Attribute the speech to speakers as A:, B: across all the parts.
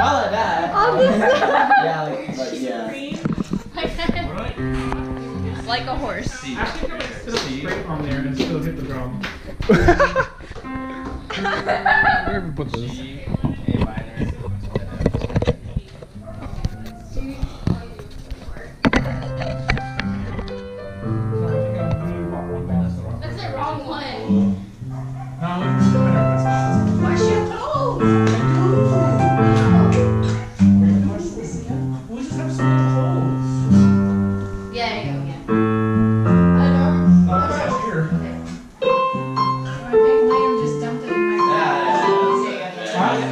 A: Not like that.
B: On this
A: Yeah, like, but yeah.
C: like a horse. See.
D: Actually, can like sit up straight on there and still hit the drum.
E: Where we put this?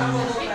D: Throw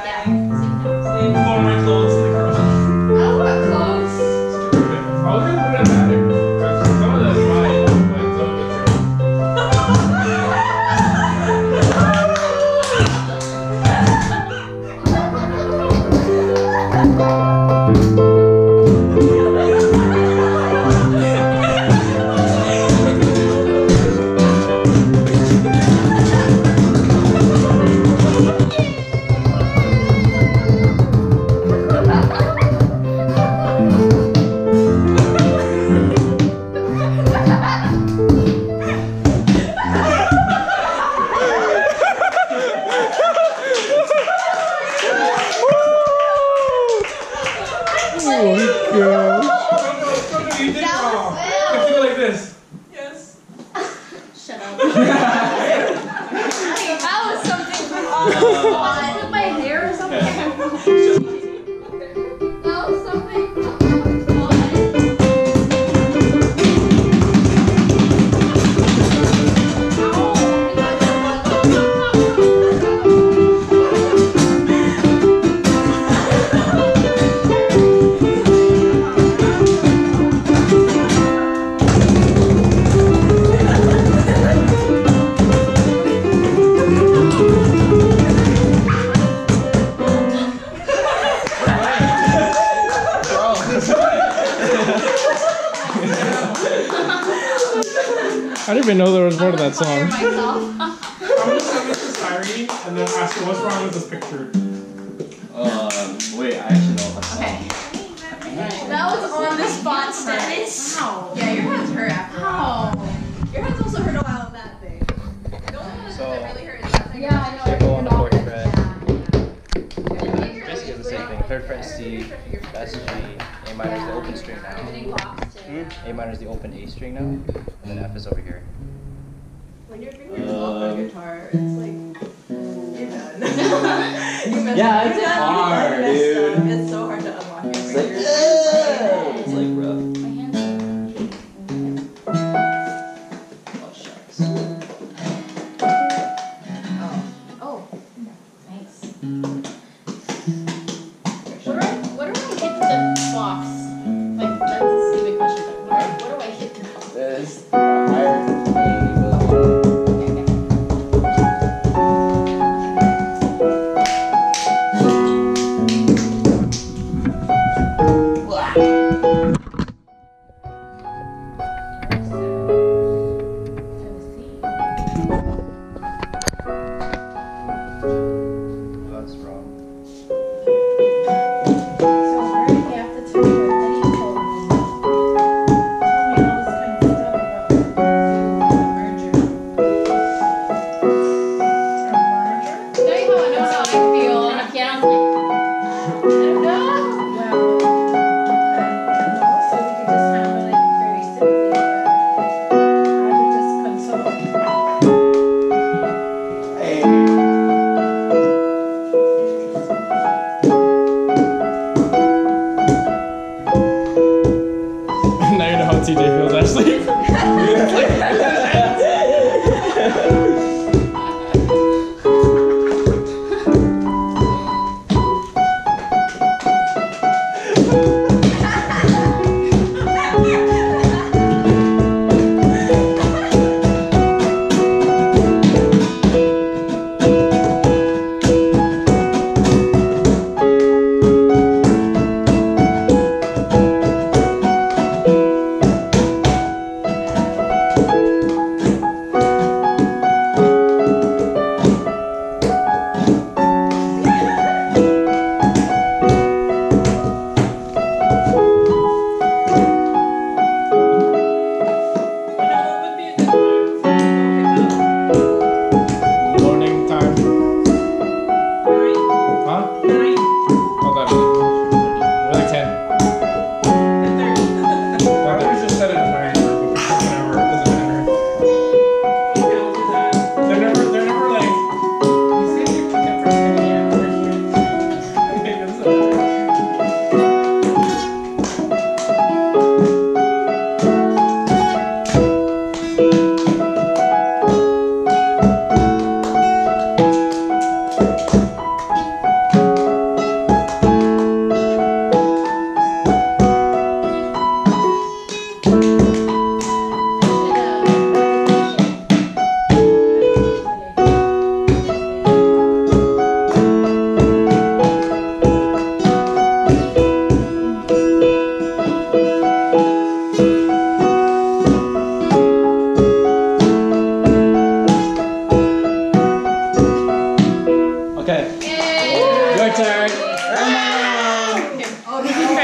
E: didn't even know there was more to that song.
D: I'm gonna send this to Syrie and then ask her what's wrong with this picture.
A: Um, wait, I actually know what
C: Okay. That was on the spot status.
F: How?
C: Yeah, your head's hurt after.
F: How? Your head's also hurt a while that big.
A: So,
C: really hurt. Yeah, I know.
A: Triple on the fourth fret.
C: Yeah.
A: Basically the same thing. Third fret C, that's G, A minor is the open string now. A minor is the open A string now, and then F is over here.
F: When your fingers off on
A: Um,
F: guitar, it's like you're done. you messed
A: Yeah,
F: up.
A: it's
F: You're done. You
A: hard, dude.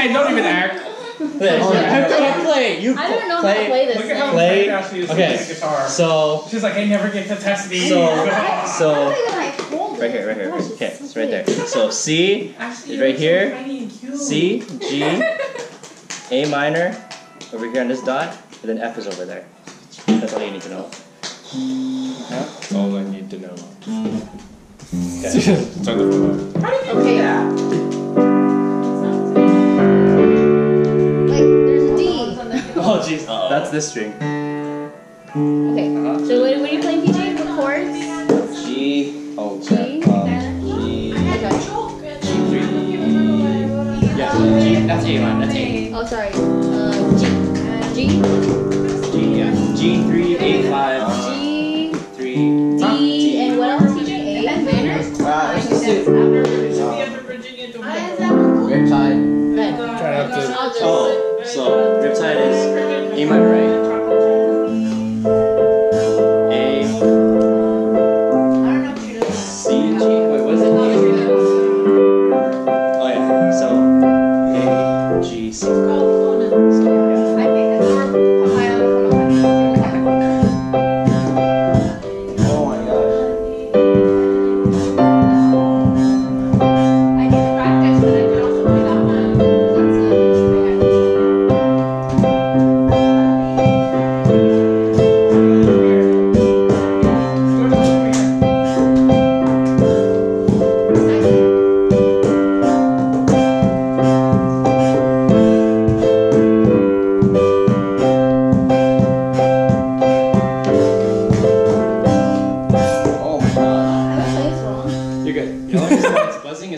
A: Hey,
D: don't even act.
B: Play. Okay, play. You
C: I don't know how to play this.
D: Look at how
C: thing.
B: Play.
D: much Ashley is
B: Okay.
D: this guitar.
B: So,
D: She's like, I never get to test these.
B: so, so,
C: do I hold
B: right here, right here.
C: Gosh, it's
B: Okay,
C: so
B: it's right there. So C,
D: Ashley,
B: is right here.
D: tiny.
B: C, G, A minor, over here on this dot, and then F is over there. That's all you need to know.
D: That's all I need to know.
B: Okay.
D: Turn the phone off.
C: Okay.
B: Oh that's this string.
C: Okay. So what, what are you playing, PJ? What chords?
B: G, oh
C: G?
B: um, G, G3, yeah, G, that's A line, that's A.
C: Oh, sorry. Uh, G. G.
B: G, yeah, G3, A5,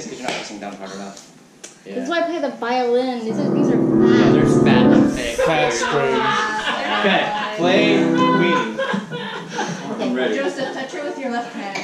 B: is because you're not pressing down hard enough.
C: This
B: Yeah.
C: is why I play the violin. These are these are
B: Yeah,
C: fat.
B: they're fat and thick.
E: Fast strings.
B: Okay, play Weenie. I'm ready.
F: Joseph, touch her with your left hand.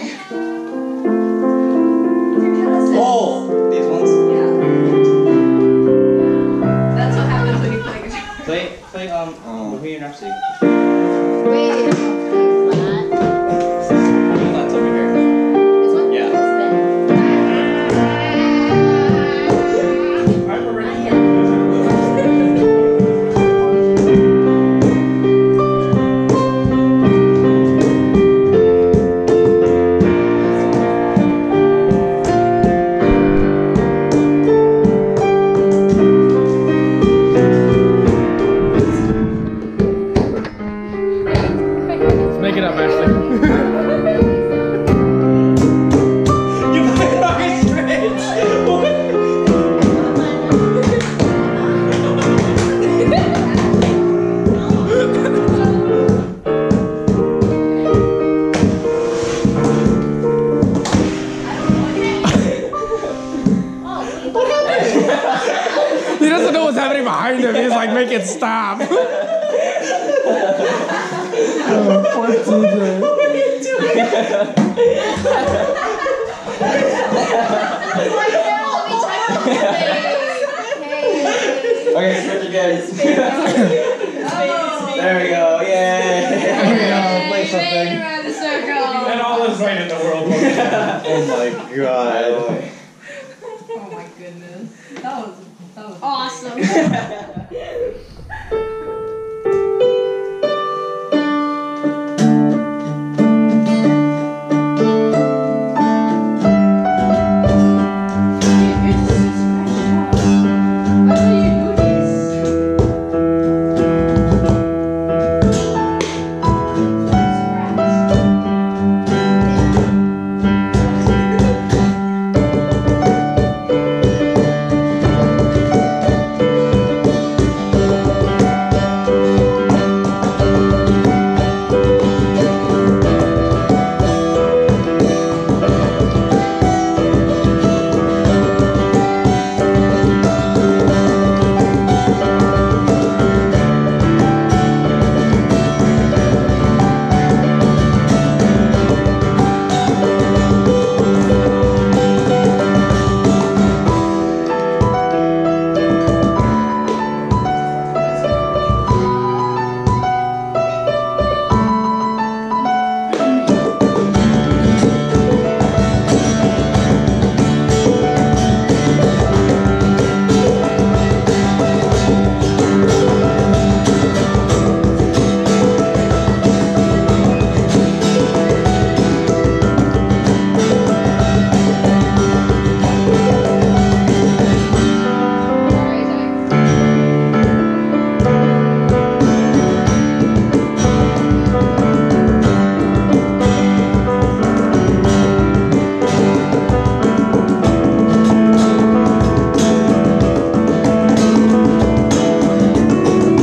E: Poor TJ.
B: Okay, switch again. there we go. Yay. Uh, play something.
D: And all is right in the world.
B: Oh my god.
F: Oh my goodness. That was that was
C: Awesome.